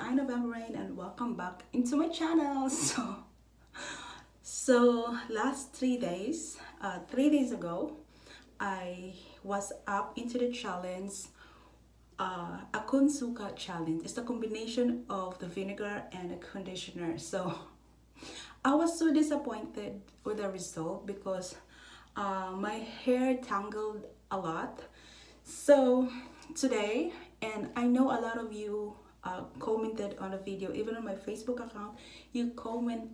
I November Rain and welcome back into my channel. So, so last three days, uh, three days ago, I was up into the challenge, uh, a Consuka challenge. It's a combination of the vinegar and a conditioner. So I was so disappointed with the result because uh, my hair tangled a lot. So today, and I know a lot of you uh, commented on a video, even on my Facebook account, you comment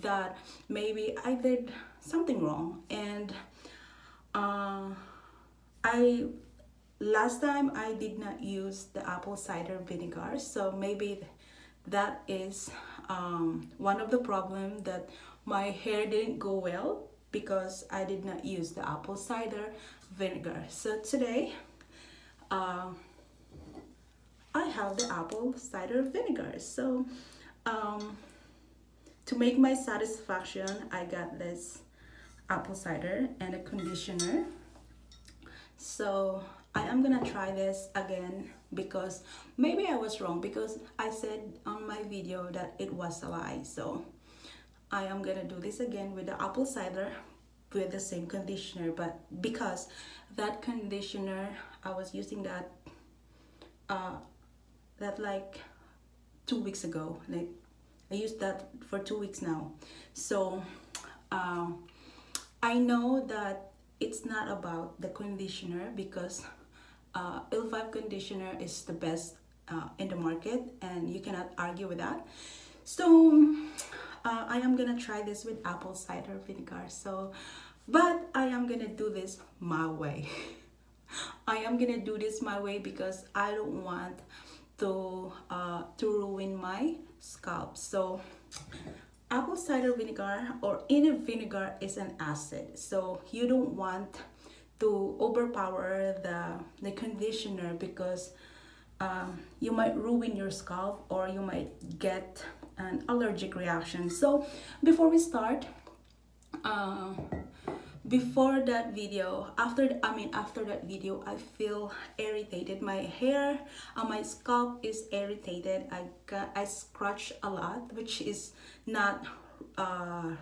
that maybe I did something wrong. And uh, I last time I did not use the apple cider vinegar so maybe that is um, one of the problem that my hair didn't go well because I did not use the apple cider vinegar. So today uh, I have the apple cider vinegar. So um, to make my satisfaction, I got this apple cider and a conditioner. So I am gonna try this again because maybe I was wrong because I said on my video that it was a lie. So I am gonna do this again with the apple cider with the same conditioner but because that conditioner I was using that uh, that like two weeks ago like I used that for two weeks now. So uh, I know that it's not about the conditioner because uh, Elvive conditioner is the best uh, in the market and you cannot argue with that. So uh, I am gonna try this with apple cider vinegar. So but I am gonna do this my way. I am gonna do this my way because I don't want to uh, to ruin my scalp. So apple cider vinegar or any vinegar is an acid. So you don't want to overpower the the conditioner because um, you might ruin your scalp or you might get an allergic reaction. So before we start uh, before that video after i mean after that video i feel irritated. My hair and my scalp is irritated. I got i scratch a lot which is not uh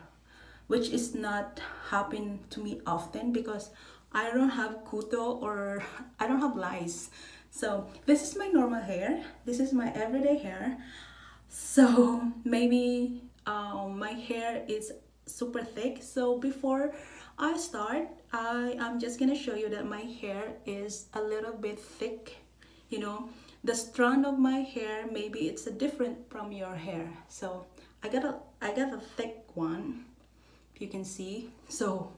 which is not happen to me often because i don't have kuto or i don't have lice. So this is my normal hair. This is my everyday hair. So maybe um, my hair is super thick. So before I start I am just gonna show you that my hair is a little bit thick you know? The strand of my hair maybe it's a different from your hair. So I got a I got a thick one if you can see. So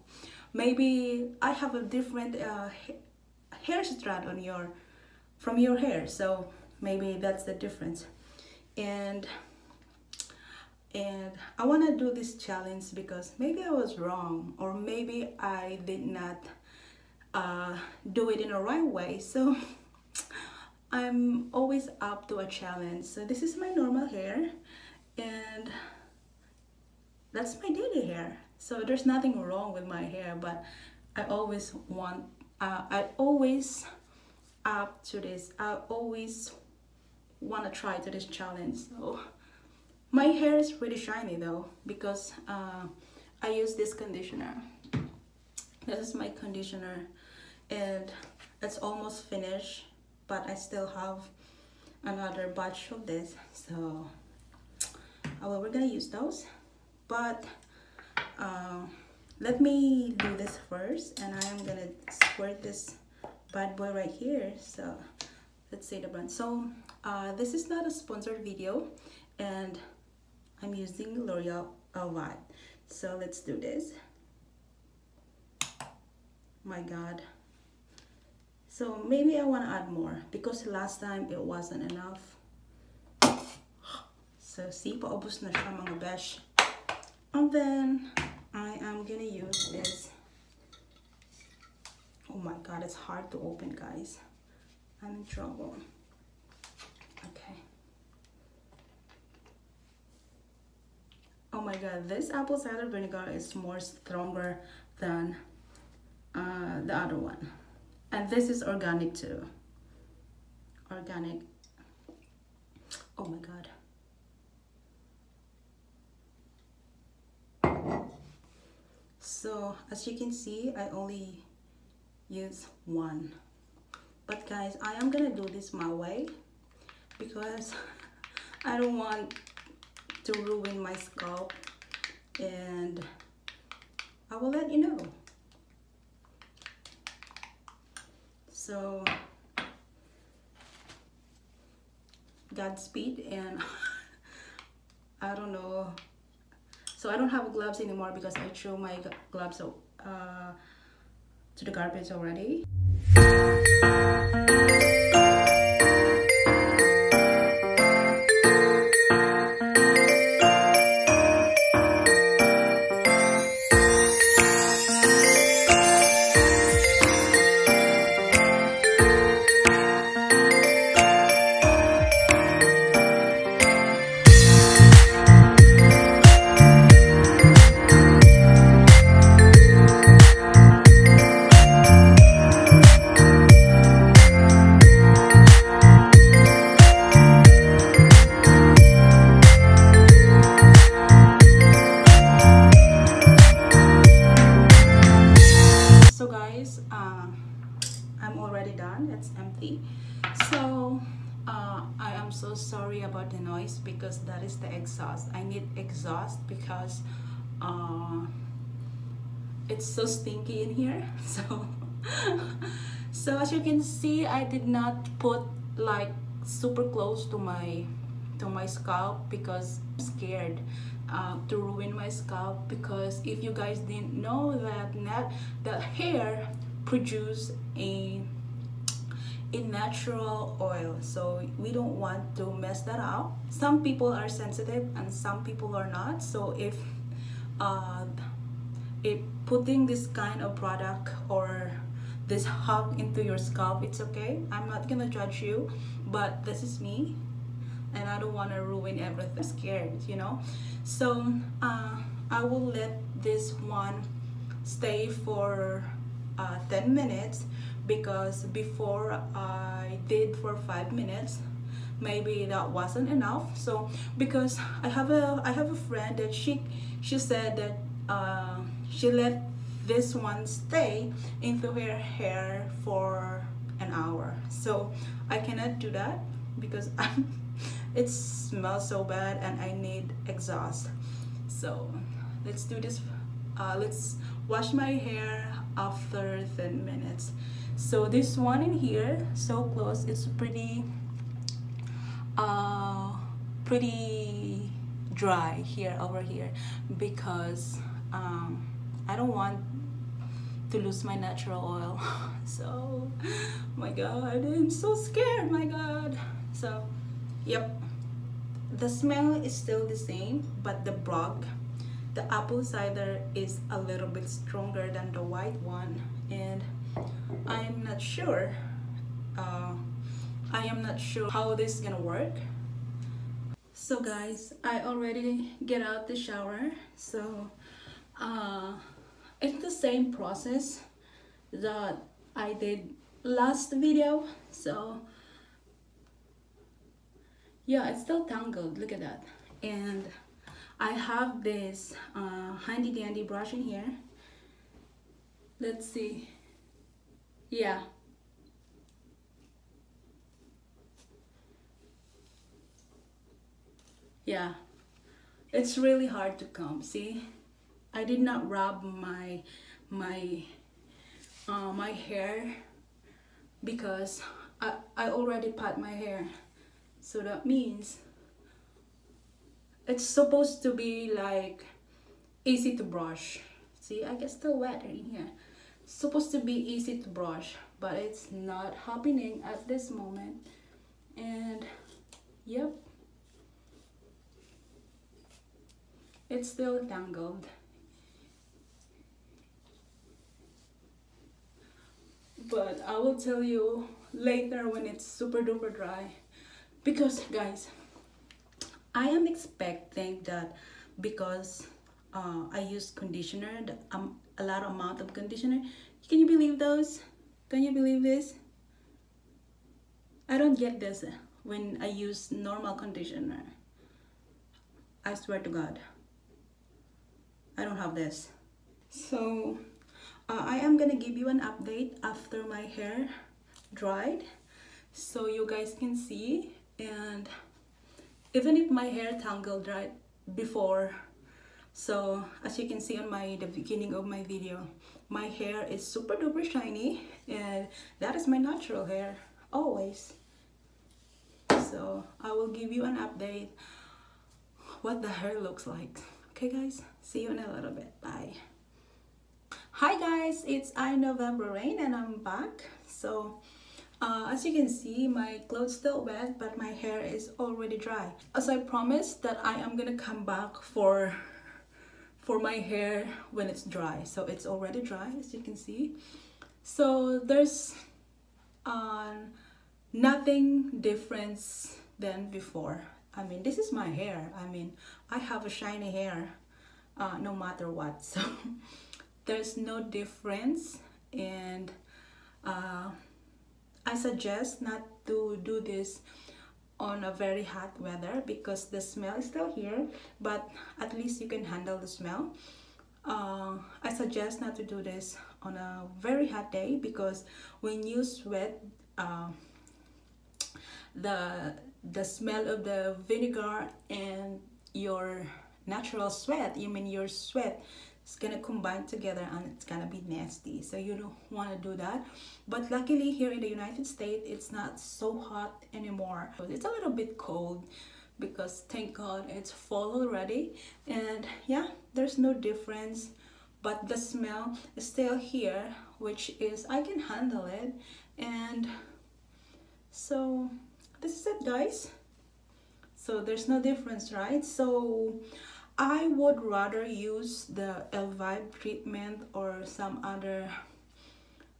maybe I have a different uh, hair strand on your from your hair so maybe that's the difference. And and I want to do this challenge because maybe I was wrong or maybe I did not uh, do it in the right way. So I'm always up to a challenge. So this is my normal hair and that's my daily hair. So there's nothing wrong with my hair but I always want uh, I always up to this. I always want to try to this challenge. So my hair is pretty shiny though because uh, I use this conditioner. This is my conditioner and it's almost finished but I still have another batch of this so uh, well we're gonna use those but uh, let me do this first and I am gonna squirt this bad boy right here so let's say the brand so uh, this is not a sponsored video and I'm using L'Oreal Elvive. So let's do this. My God. So maybe I want to add more because last time it wasn't enough. So see, paubos na siya mga besh. And then I am gonna use this. Oh my God, it's hard to open, guys. I'm in trouble. Oh my god this apple cider vinegar is more stronger than uh, the other one. And this is organic too. Organic. Oh my god. So as you can see I only use one. But guys I am gonna do this my way because I don't want to ruin my scalp and I will let you know. So Godspeed and I don't know. So I don't have gloves anymore because I threw my gloves uh, to the garbage already exhaust because uh, it's so stinky in here so so as you can see I did not put like super close to my to my scalp because I'm scared uh, to ruin my scalp because if you guys didn't know that that, that hair produce a in natural oil. So we don't want to mess that up. Some people are sensitive and some people are not. So if uh, if putting this kind of product or this hug into your scalp it's okay. I'm not gonna judge you but this is me and i don't want to ruin everything. I'm scared you know? So uh, i will let this one stay for uh, 10 minutes because before I did for five minutes maybe that wasn't enough. So because I have a I have a friend that she she said that uh, she let this one stay into her hair for an hour. So I cannot do that because I'm, it smells so bad and I need exhaust. So let's do this uh, let's wash my hair after 10 minutes so this one in here so close it's pretty uh pretty dry here over here because um I don't want to lose my natural oil. So my god I'm so scared my god. So yep. The smell is still the same but the brog the apple cider is a little bit stronger than the white one and I'm not sure. Uh, I am not sure how this is gonna work. So guys I already get out the shower so uh, it's the same process that I did last video so yeah it's still tangled look at that. And I have this uh, handy dandy brush in here. Let's see yeah. Yeah. It's really hard to comb, see? I did not rub my my uh, my hair because I, I already pat my hair so that means it's supposed to be like easy to brush see I get still wet in here supposed to be easy to brush but it's not happening at this moment. And yep. It's still tangled but I will tell you later when it's super duper dry. Because guys I am expecting that because uh, I use conditioner um, a lot of amount of conditioner can you believe those can you believe this I don't get this when I use normal conditioner. I swear to God. I don't have this. So uh, I am gonna give you an update after my hair dried so you guys can see and even if my hair tangled right before so as you can see on my the beginning of my video my hair is super duper shiny and that is my natural hair always. So I will give you an update what the hair looks like. Okay guys? See you in a little bit. Bye. Hi guys. It's I November Rain and I'm back. So uh, as you can see my clothes still wet but my hair is already dry. As I promised that I am gonna come back for for my hair when it's dry. So it's already dry as you can see. So there's uh, nothing different than before. I mean this is my hair. I mean I have a shiny hair uh, no matter what. So there's no difference. And uh, I suggest not to do this on a very hot weather because the smell is still here but at least you can handle the smell. Uh, I suggest not to do this on a very hot day because when you sweat uh, the the smell of the vinegar and your natural sweat you mean your sweat it's gonna combine together and it's gonna be nasty. So you don't want to do that. But luckily here in the United States it's not so hot anymore. It's a little bit cold because thank god it's fall already. And yeah there's no difference. But the smell is still here which is I can handle it. And so this is it guys. So there's no difference right? So I would rather use the Elvive treatment or some other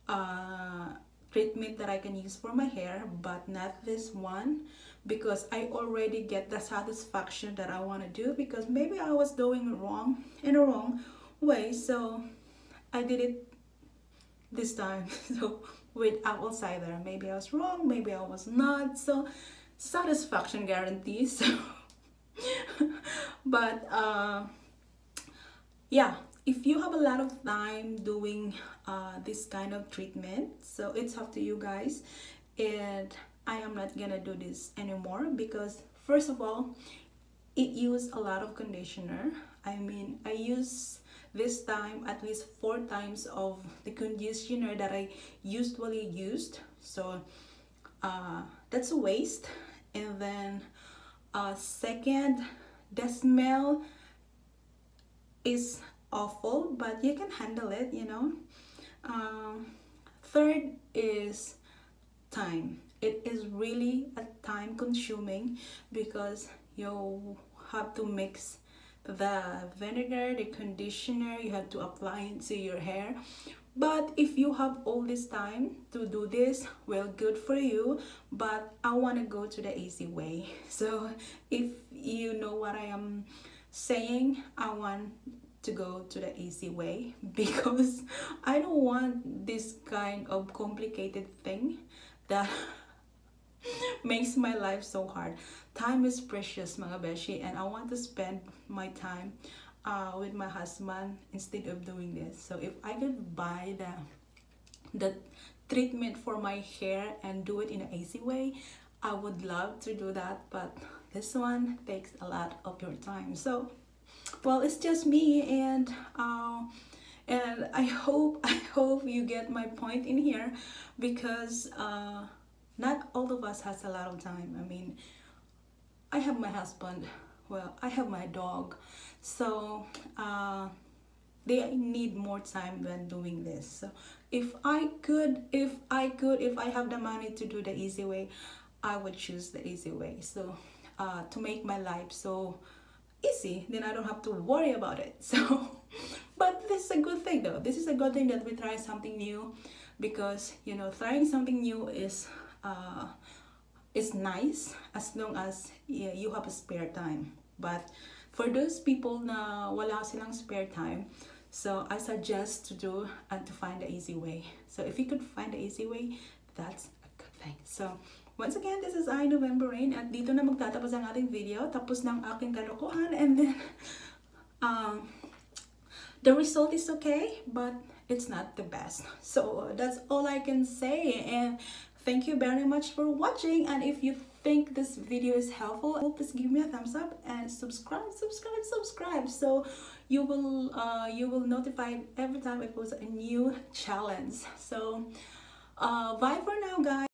uh, treatment that I can use for my hair but not this one because I already get the satisfaction that I want to do because maybe I was doing wrong in a wrong way so I did it this time so with apple cider. Maybe I was wrong maybe I was not so satisfaction guarantees. so but uh, yeah if you have a lot of time doing uh, this kind of treatment so it's up to you guys. And I am not gonna do this anymore because first of all it used a lot of conditioner. I mean I use this time at least four times of the conditioner that I usually used. So uh, that's a waste. And then uh, second the smell is awful but you can handle it you know. Um, third is time. It is really a time consuming because you have to mix the vinegar the conditioner you have to apply it to your hair but if you have all this time to do this well good for you. But i want to go to the easy way. So if you know what i am saying i want to go to the easy way because i don't want this kind of complicated thing that makes my life so hard. Time is precious mga beshi and i want to spend my time uh, with my husband instead of doing this. So if I could buy the the treatment for my hair and do it in an easy way I would love to do that but this one takes a lot of your time. So well it's just me and uh, and I hope I hope you get my point in here because uh, not all of us has a lot of time. I mean I have my husband well I have my dog so uh, they need more time when doing this. So if I could if I could if I have the money to do the easy way I would choose the easy way. So uh, to make my life so easy then I don't have to worry about it. So but this is a good thing though. This is a good thing that we try something new because you know trying something new is uh, is nice as long as yeah, you have a spare time. But for those people na wala silang spare time, so I suggest to do and to find the easy way. So if you could find the easy way, that's a good thing. So once again, this is I, November Rain, at dito na magtatapos ang ating video. Tapos ng aking kalokohan, and then, um, the result is okay, but it's not the best. So that's all I can say, and thank you very much for watching, and if you think this video is helpful, please give me a thumbs up and subscribe, subscribe, subscribe, so you will, uh, you will notified every time I post a new challenge. So, uh, bye for now, guys.